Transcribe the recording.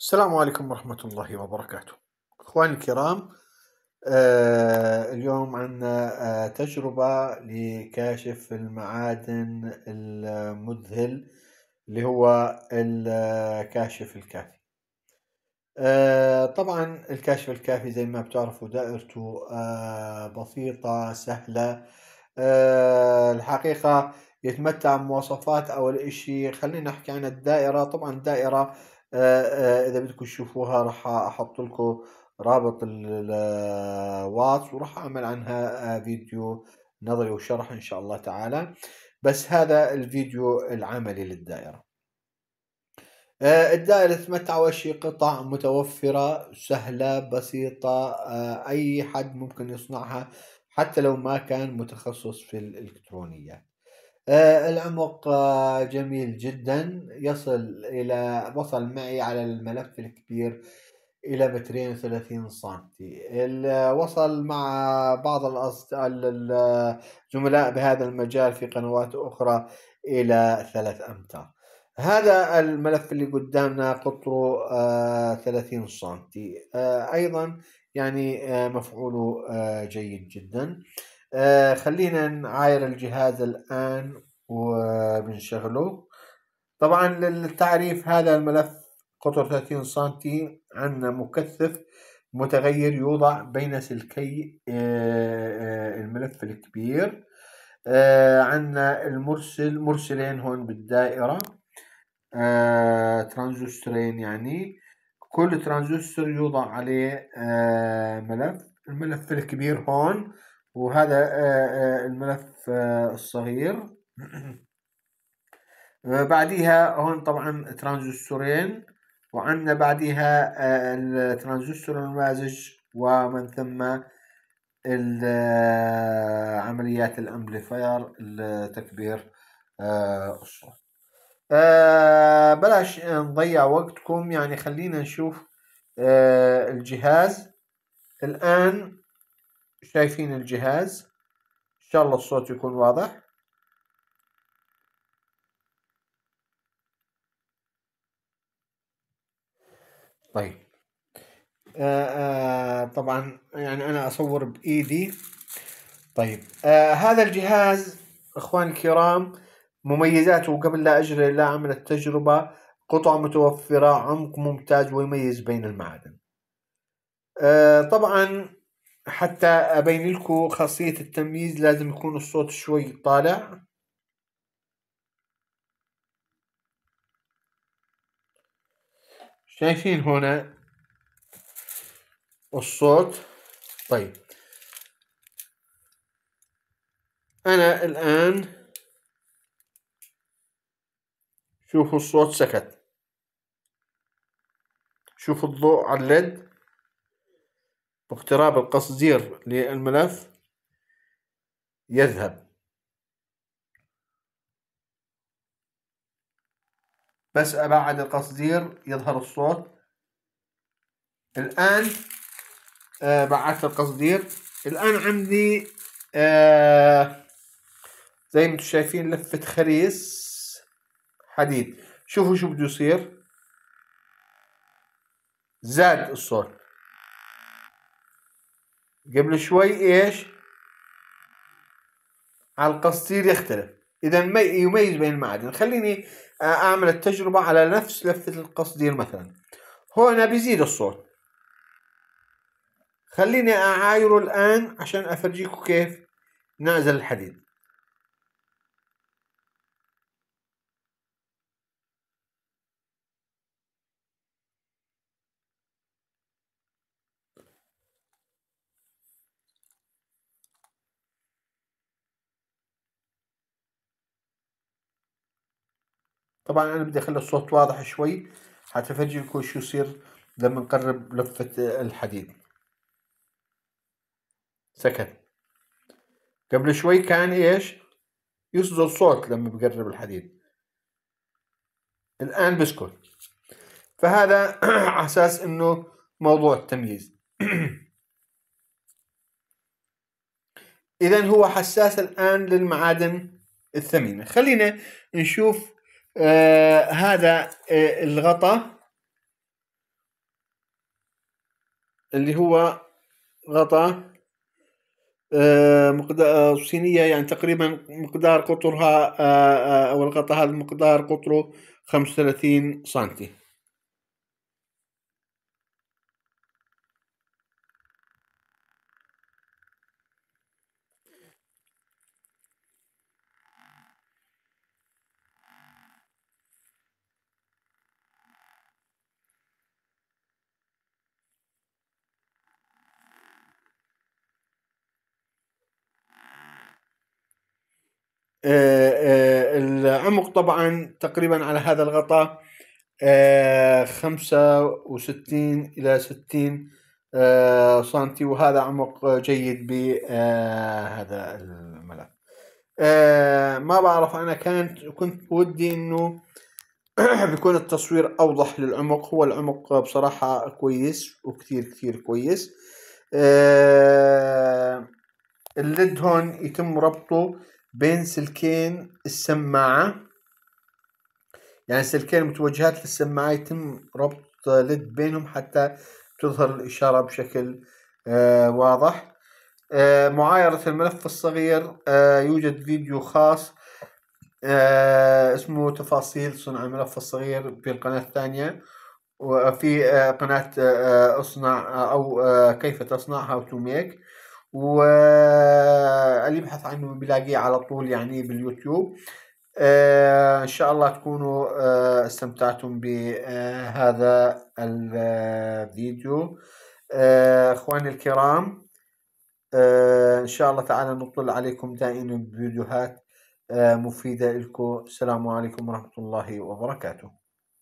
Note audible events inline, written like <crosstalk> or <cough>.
السلام عليكم ورحمة الله وبركاته. إخواني الكرام آه اليوم عندنا آه تجربة لكاشف المعادن المذهل اللي هو الكاشف الكافي. آه طبعا الكاشف الكافي زي ما بتعرفوا دائرته بسيطة سهلة. الحقيقة يتمتع بمواصفات أول إشي خلينا نحكي عن الدائرة. طبعا الدائرة إذا بدكم تشوفوها راح أحط لكم رابط الواتس وراح أعمل عنها آه، فيديو نظري وشرح إن شاء الله تعالى. بس هذا الفيديو العملي للدائرة. الدائرة تتمتع أول قطع متوفرة سهلة بسيطة أي حد ممكن يصنعها حتى لو ما كان متخصص في الإلكترونيات آه، العمق آه، جميل جدا. يصل إلى وصل معي على الملف الكبير إلى مترين وثلاثين سنتي. وصل مع بعض الزملاء بهذا المجال في قنوات أخرى إلى ثلاث أمتار. هذا الملف اللي قدامنا قطره آه، ثلاثين سنتي. أيضا يعني مفعوله جيد جدا. آه خلينا نعاير الجهاز الآن وبنشغله طبعا للتعريف هذا الملف قطر 30 سنتي عندنا مكثف متغير يوضع بين سلكي آه, آه، الملف الكبير عندنا المرسل مرسلين هون بالدائرة ترانزستورين يعني. كل ترانزستور يوضع عليه ملف الملف الكبير هون. وهذا آه، آه، الملف آه، الصغير. <clears throat> بعديها هون طبعا ترانزستورين وعندنا بعديها الترانزستور المازج ومن ثم عمليات ال amplifier لتكبير الصوت. بلاش نضيع وقتكم يعني خلينا نشوف الجهاز. الآن شايفين الجهاز. إن شاء الله الصوت يكون واضح. طيب. آه آه طبعا يعني أنا أصور بإيدي. طيب. آه هذا الجهاز إخواني الكرام مميزاته قبل لا أجري لا اعمل التجربة قطع متوفرة عمق ممتاز ويميز بين المعادن. طبعا حتى أبين لكم خاصية التمييز لازم يكون الصوت شوي طالع. شايفين هنا الصوت؟ طيب. أنا الآن شوفوا الصوت سكت. شوفوا الضوء على الليد. واقتراب القصدير للملف يذهب. بس أبعد القصدير يظهر الصوت. الآن آه بعدت القصدير. الآن عندي آه زي ما أنتم شايفين لفة خريس حديد. شوفوا شو بده يصير. زاد الصوت. قبل شوي إيش؟ على القصدير يختلف. إذا يميز بين المعادن. خليني أعمل التجربة على نفس لفة القصدير مثلا. هنا بيزيد الصوت. خليني أعايره الآن عشان أفرجيكم كيف نازل الحديد. طبعا أنا بدي أخلي الصوت واضح شوي حتى افرجيكم شو يصير لما نقرب لفة الحديد. سكت. قبل شوي كان إيش؟ يصدر صوت لما بقرب الحديد. الآن بسكت. فهذا <clears throat> على أساس إنه موضوع التمييز. <clears throat> اذا هو حساس الآن للمعادن الثمينة. خلينا نشوف آه، هذا آه، الغطاء اللي هو غطاء آه، مقدار صينية يعني تقريبا مقدار قطرها أو الغطاء هذا مقدار قطره خمسة وثلاثين سنتي. العمق طبعا تقريبا على هذا الغطاء آه، خمسة وستين إلى ستين سنتي وهذا عمق جيد بهذا الملف. ما بعرف أنا كانت كنت ودي إنه <clears throat> بيكون التصوير أوضح للعمق. هو العمق بصراحة كويس وكثير كثير كويس. الليد هون يتم ربطه بين سلكين السماعة. يعني سلكين متوجهات للسماعة يتم ربط ليد بينهم حتى تظهر الإشارة بشكل آه واضح. آه معايرة الملف الصغير آه يوجد فيديو خاص اسمه تفاصيل صنع الملف الصغير في القناة الثانية. وفي قناة اصنع أو كيف تصنع how to make واللي يبحث عنه بيلاقيه على طول يعني باليوتيوب. آه إن شاء الله تكونوا آه استمتعتم بهذا الفيديو. آه إخواني الكرام إن شاء الله تعالى نطل عليكم دائما بفيديوهات مفيدة لكم. السلام عليكم ورحمة الله وبركاته.